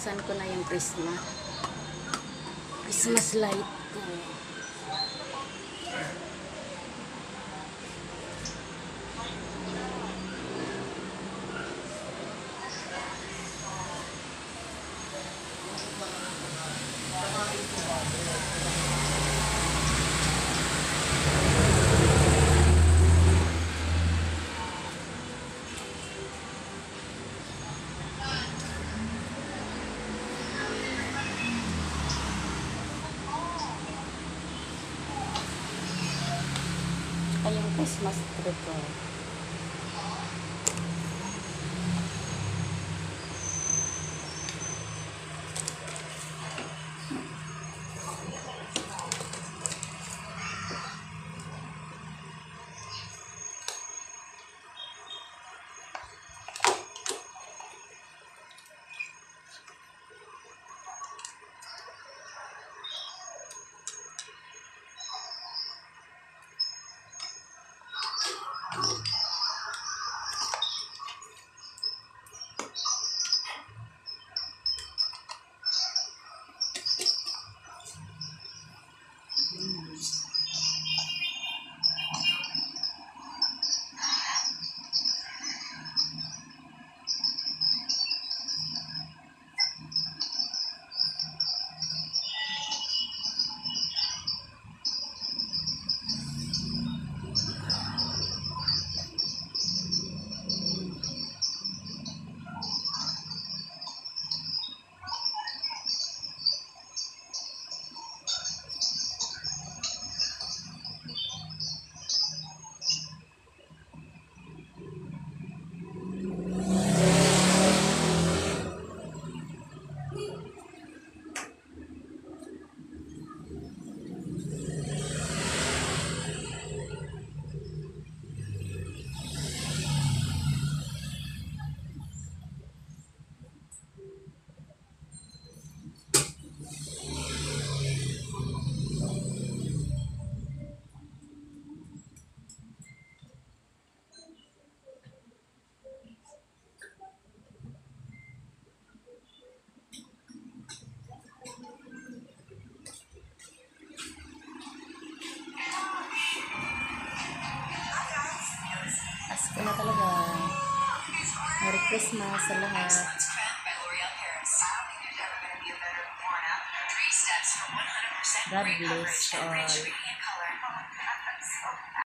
binuksan ko na yung Christmas. Christmas light ko. Ay, yung Christmas tree ko. talaga. Merry Christmas sa lahat. God bless all.